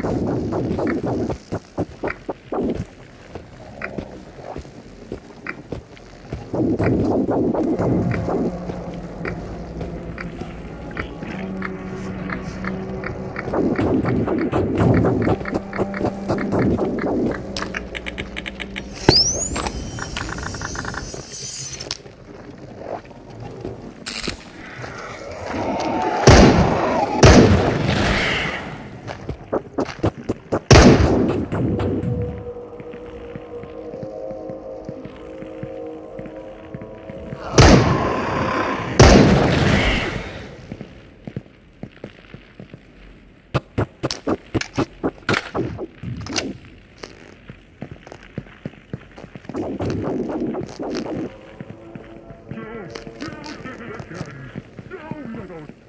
Thank you. Thank.